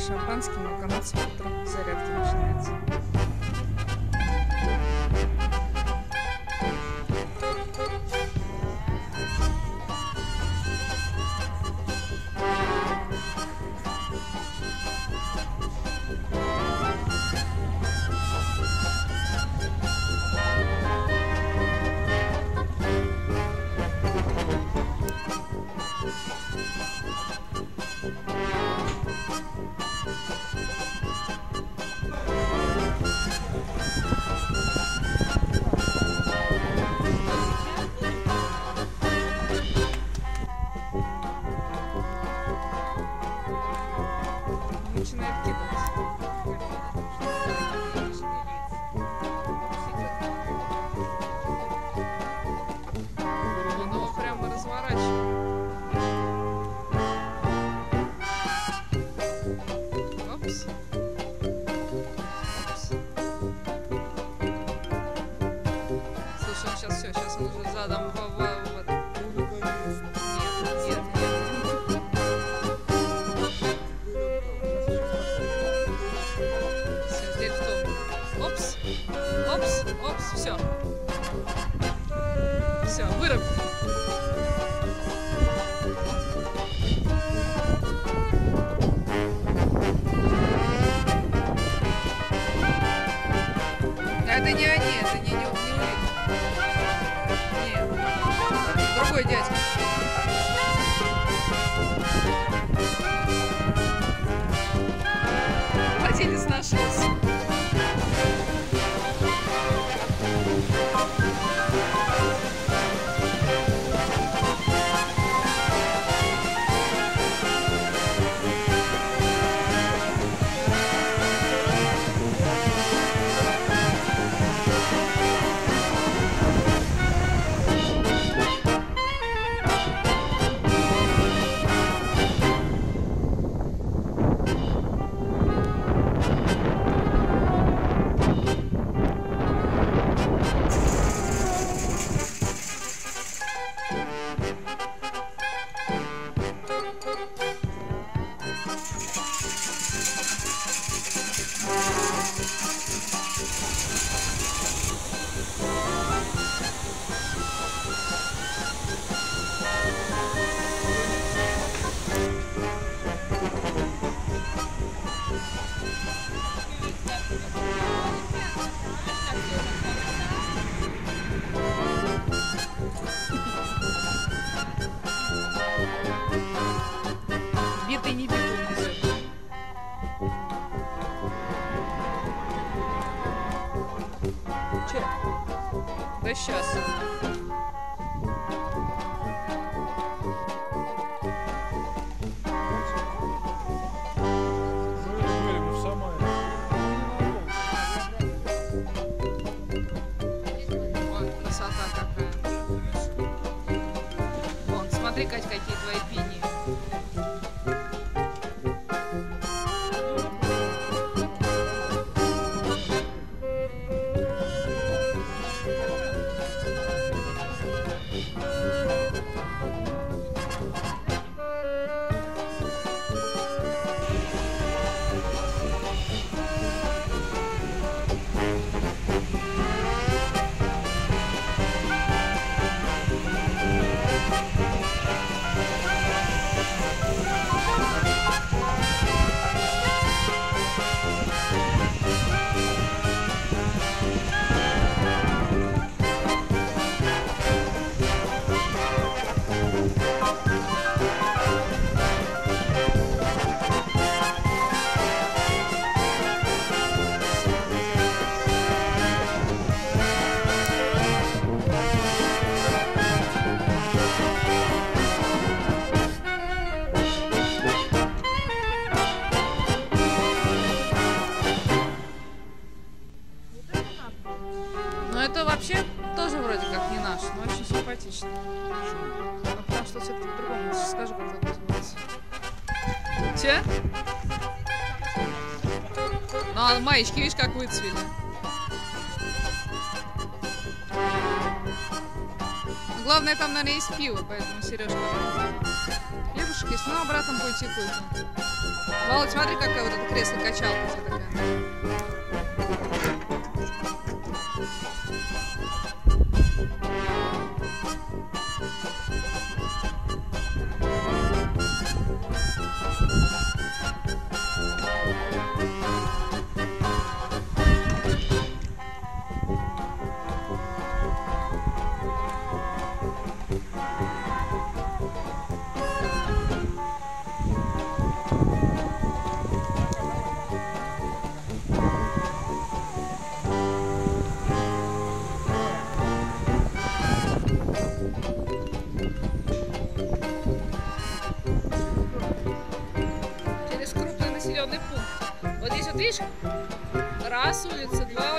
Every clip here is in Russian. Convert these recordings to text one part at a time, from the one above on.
шампанским, но канадцы все. Все, выруб. привлекать какие Че? Ну, а маечки, видишь, как выцвели. Но главное, там, наверное, есть пиво, поэтому сережка. Хлебушек есть, ну, обратно будет текуть. Володь, смотри, какая вот это кресло-качалка.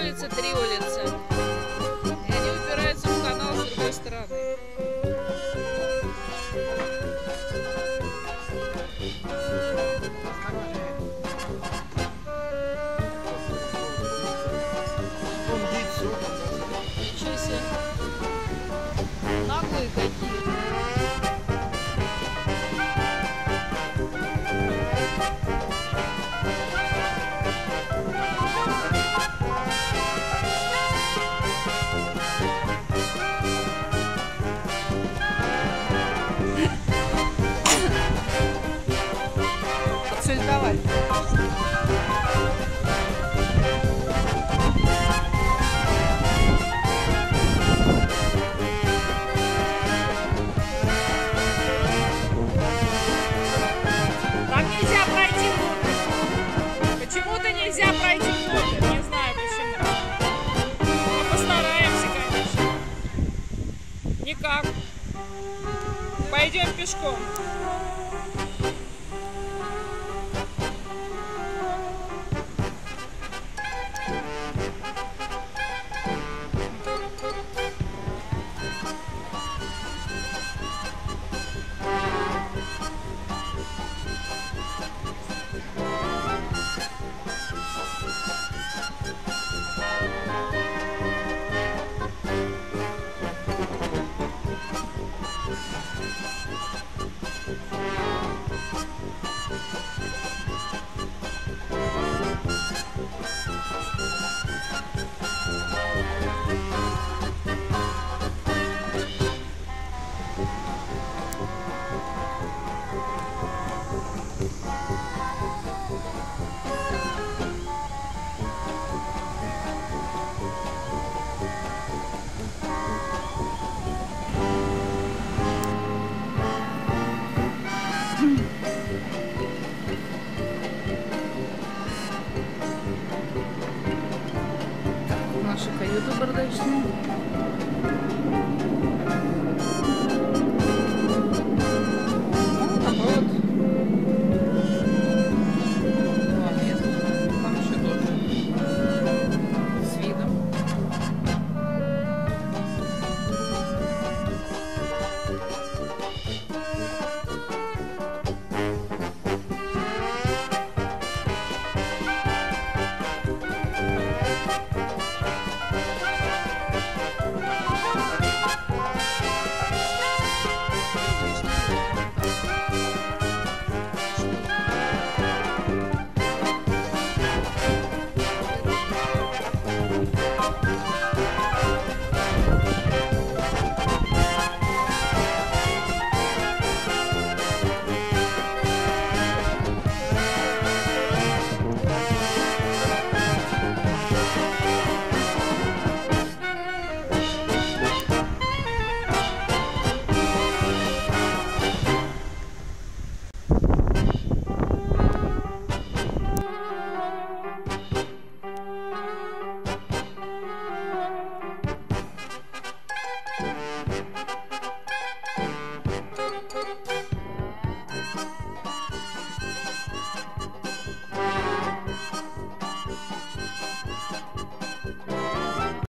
улицы, три улицы. ハハハハ!